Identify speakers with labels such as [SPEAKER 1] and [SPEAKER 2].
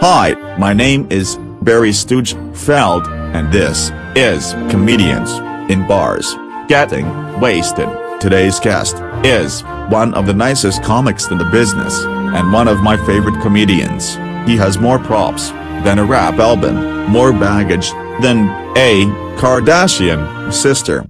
[SPEAKER 1] Hi, my name is Barry Stooge Feld, and this is Comedians in Bars Getting Wasted. Today's guest is one of the nicest comics in the business, and one of my favorite comedians. He has more props than a rap album, more baggage than a Kardashian sister,